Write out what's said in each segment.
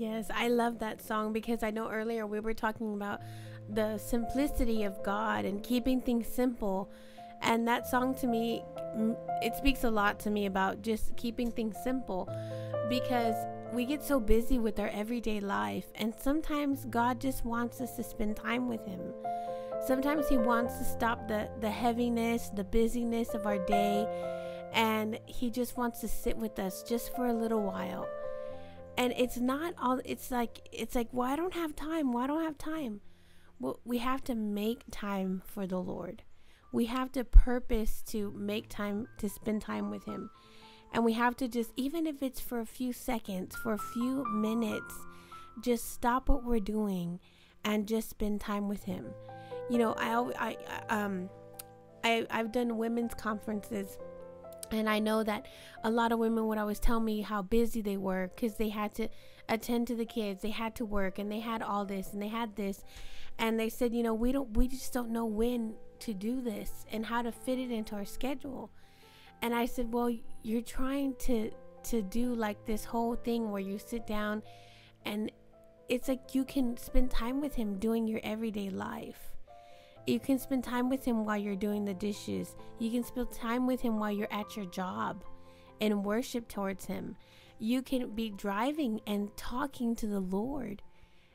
Yes, I love that song because I know earlier we were talking about the simplicity of God and keeping things simple. And that song to me, it speaks a lot to me about just keeping things simple because we get so busy with our everyday life. And sometimes God just wants us to spend time with Him. Sometimes He wants to stop the, the heaviness, the busyness of our day. And He just wants to sit with us just for a little while. And it's not all, it's like, it's like, well, I don't have time. Why well, don't have time? Well, we have to make time for the Lord. We have to purpose to make time to spend time with Him. And we have to just, even if it's for a few seconds, for a few minutes, just stop what we're doing and just spend time with Him. You know, I, I, um, I, I've done women's conferences and I know that a lot of women would always tell me how busy they were because they had to attend to the kids, they had to work, and they had all this and they had this and they said, you know, we don't we just don't know when to do this and how to fit it into our schedule. And I said, well, you're trying to to do like this whole thing where you sit down and it's like you can spend time with him doing your everyday life. You can spend time with him while you're doing the dishes. You can spend time with him while you're at your job and worship towards him. You can be driving and talking to the Lord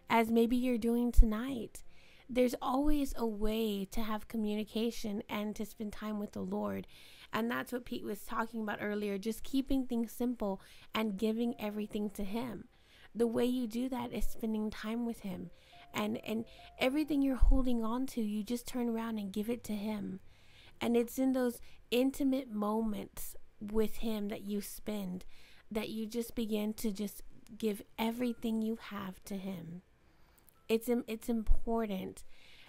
as maybe you're doing tonight there's always a way to have communication and to spend time with the Lord. And that's what Pete was talking about earlier just keeping things simple and giving everything to Him. The way you do that is spending time with Him. And, and everything you're holding on to, you just turn around and give it to Him. And it's in those intimate moments with Him that you spend that you just begin to just give everything you have to Him. It's it's important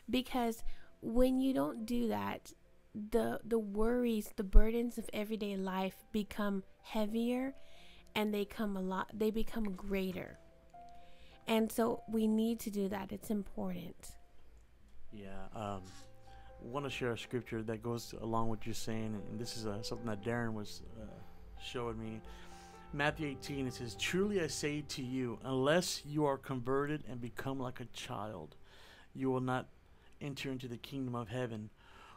because when you don't do that, the the worries, the burdens of everyday life become heavier and they come a lot they become greater. And so we need to do that. It's important. Yeah, um want to share a scripture that goes along with you're saying, and this is uh, something that Darren was uh, showing me. Matthew 18, it says, Truly I say to you, unless you are converted and become like a child, you will not enter into the kingdom of heaven.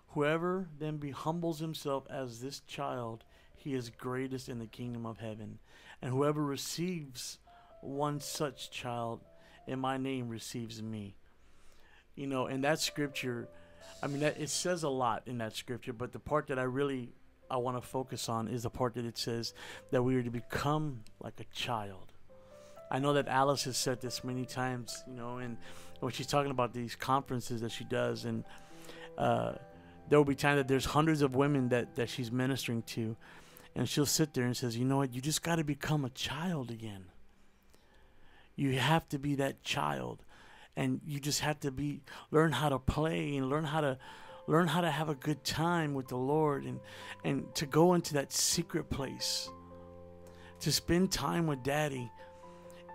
Whoever then be humbles himself as this child, he is greatest in the kingdom of heaven. And whoever receives one such child in my name receives me. You know, and that scripture, I mean, that, it says a lot in that scripture, but the part that I really I want to focus on is the part that it says that we are to become like a child. I know that Alice has said this many times, you know, and when she's talking about these conferences that she does, and uh, there will be times that there's hundreds of women that, that she's ministering to, and she'll sit there and says, you know what, you just got to become a child again. You have to be that child, and you just have to be learn how to play and learn how to learn how to have a good time with the Lord and and to go into that secret place. To spend time with daddy.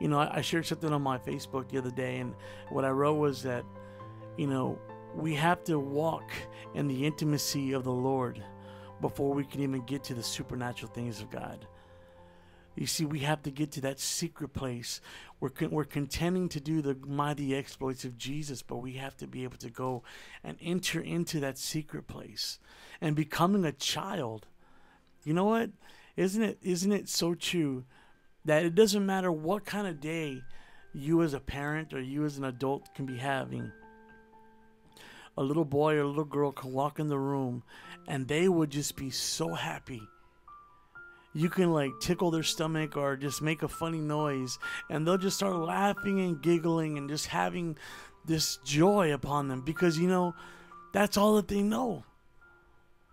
You know I, I, shared something on my facebook the other day and what i wrote was that you know we have to walk in the intimacy of the lord before we can even get to the supernatural things of god you see, we have to get to that secret place. We're, con- we're contending to do the mighty exploits of Jesus, but we have to be able to go and enter into that secret place and becoming a child. You know what? Isn't it isn't it so true that it doesn't matter what kind of day you as a parent or you as an adult can be having. A little boy or a little girl can walk in the room and they would just be so happy you can like tickle their stomach or just make a funny noise and they'll just start laughing and giggling and just having this joy upon them because you know that's all that they know.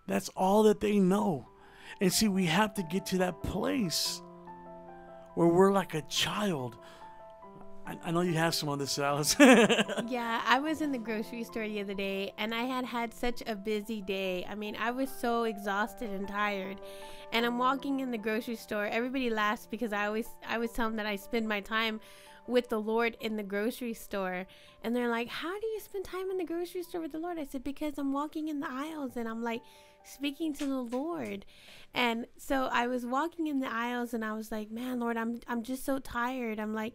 That's all that they know. And see we have to get to that place where we're like a child I, I know you have some on this, Alice. yeah, I was in the grocery store the other day and I had had such a busy day. I mean, I was so exhausted and tired. And I'm walking in the grocery store. Everybody laughs because I always I always tell them that I spend my time with the Lord in the grocery store. And they're like, How do you spend time in the grocery store with the Lord? I said, Because I'm walking in the aisles and I'm like speaking to the Lord. And so I was walking in the aisles and I was like, Man, Lord, I'm I'm just so tired. I'm like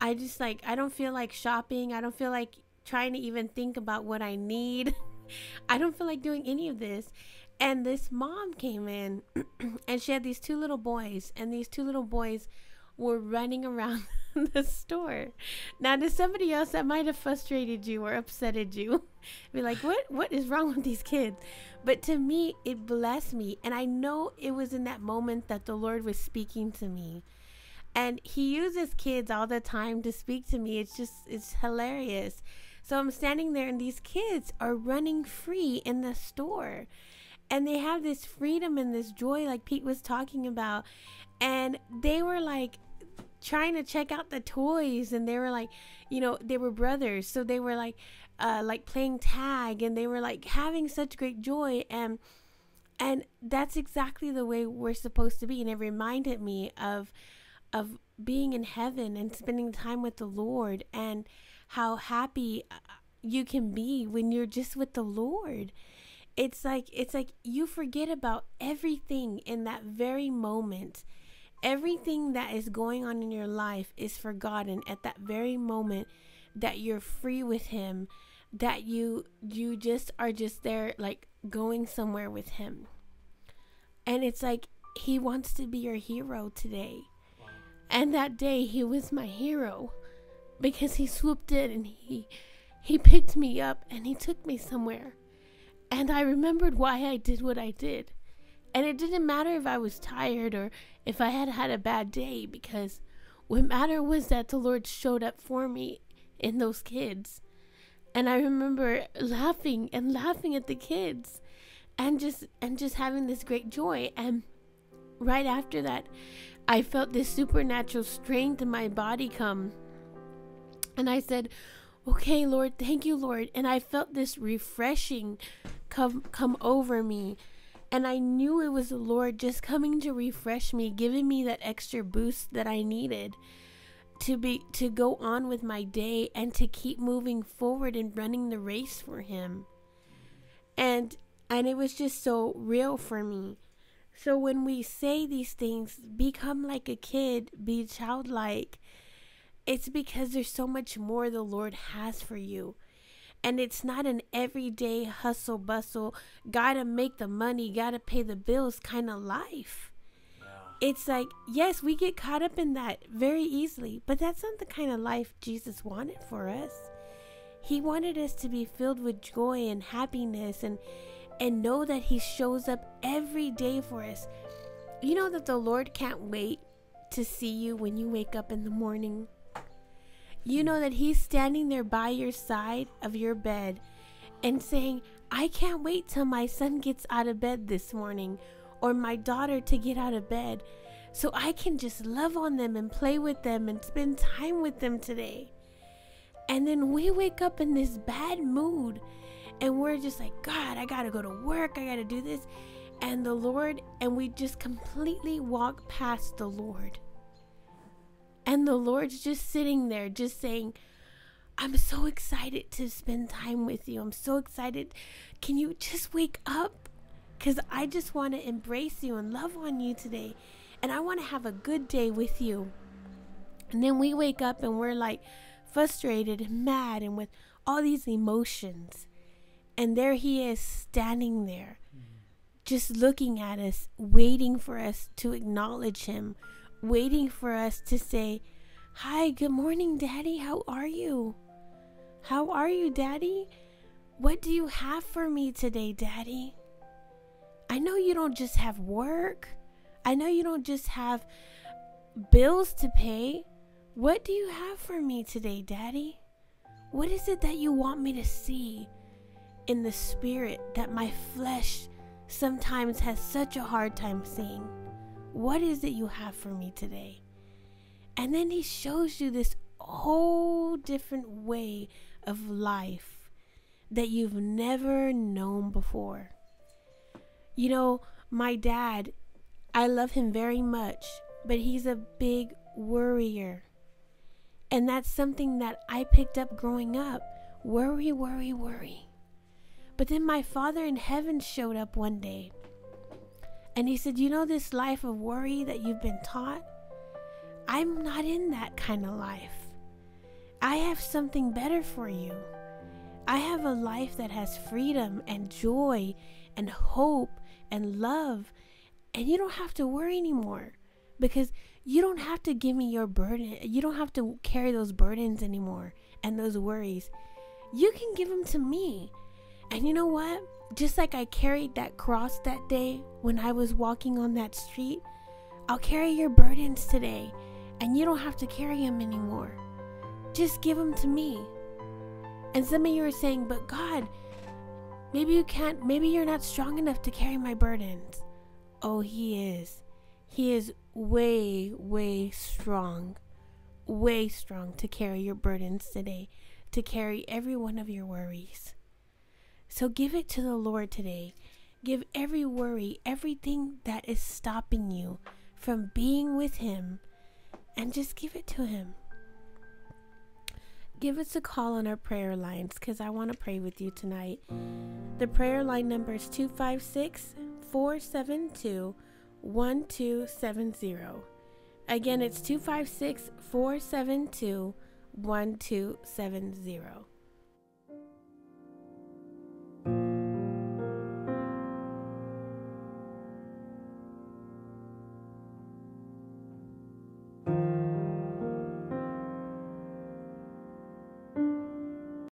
I just like I don't feel like shopping. I don't feel like trying to even think about what I need. I don't feel like doing any of this. And this mom came in and she had these two little boys and these two little boys were running around the store. Now, to somebody else, that might have frustrated you or upsetted you. Be like, what? What is wrong with these kids? But to me, it blessed me, and I know it was in that moment that the Lord was speaking to me. And He uses kids all the time to speak to me. It's just, it's hilarious. So I'm standing there, and these kids are running free in the store. And they have this freedom and this joy, like Pete was talking about. And they were like, trying to check out the toys and they were like you know they were brothers so they were like uh like playing tag and they were like having such great joy and and that's exactly the way we're supposed to be and it reminded me of of being in heaven and spending time with the lord and how happy uh, you can be when you're just with the lord. It's like it's like you forget about everything in that very moment. Everything that is going on in your life is forgotten at that very moment that you're free with him that you you just are just there like going somewhere with him. And it's like he wants to be your hero today and that day he was my hero because he swooped in and he he picked me up and he took me somewhere. And i remembered why i did what i did. And it didn't matter if I was tired or if I had had a bad day because what mattered was that the Lord showed up for me in those kids. And I remember laughing and laughing at the kids and just and just having this great joy. And right after that I felt this supernatural strength in my body come. And I said, "Okay, Lord, thank you, Lord." And I felt this refreshing come come over me and I knew it was the Lord just coming to refresh me, giving me that extra boost that I needed to be to go on with my day and to keep moving forward and running the race for him. And and it was just so real for me. So when we say these things, become like a kid, be childlike, it's because there's so much more the Lord has for you. And it's not an everyday hustle bustle, gotta make the money, gotta pay the bills kind of life. It's like, yes, we get caught up in that very easily, but that's not the kind of life Jesus wanted for us. He wanted us to be filled with joy and happiness and and know that he shows up every day for us. You know that the Lord can't wait to see you when you wake up in the morning you know that He's standing there by your side of your bed and saying, I can't wait till my son gets out of bed this morning or my daughter to get out of bed so I can just love on them and play with them and spend time with them today. And then we wake up in this bad mood and we're just like, God, I gotta go to work, I gotta do this. And the Lord, and we just completely walk past the Lord. And the Lord's just sitting there, just saying, I'm so excited to spend time with you. I'm so excited. Can you just wake up? Because I just want to embrace you and love on you today. And I want to have a good day with you. And then we wake up and we're like frustrated and mad and with all these emotions. And there he is standing there, just looking at us, waiting for us to acknowledge him, waiting for us to say, Hi, good morning, Daddy. How are you? How are you, Daddy? What do you have for me today, Daddy? I know you don't just have work. I know you don't just have bills to pay. What do you have for me today, Daddy? What is it that you want me to see in the spirit that my flesh sometimes has such a hard time seeing? What is it you have for me today? And then he shows you this whole different way of life that you've never known before. You know, my dad, I love him very much, but he's a big worrier. And that's something that I picked up growing up worry, worry, worry. But then my father in heaven showed up one day and he said, You know, this life of worry that you've been taught? I'm not in that kind of life. I have something better for you. I have a life that has freedom and joy and hope and love. And you don't have to worry anymore because you don't have to give me your burden. You don't have to carry those burdens anymore and those worries. You can give them to me. And you know what? Just like I carried that cross that day when I was walking on that street, I'll carry your burdens today. And you don't have to carry them anymore. Just give them to me. And some of you are saying, but God, maybe you can't, maybe you're not strong enough to carry my burdens. Oh, He is. He is way, way strong, way strong to carry your burdens today, to carry every one of your worries. So give it to the Lord today. Give every worry, everything that is stopping you from being with Him, and just give it to Him give us a call on our prayer lines because I want to pray with you tonight. The prayer line number is 256 472 1270. Again, it's 256 472 1270.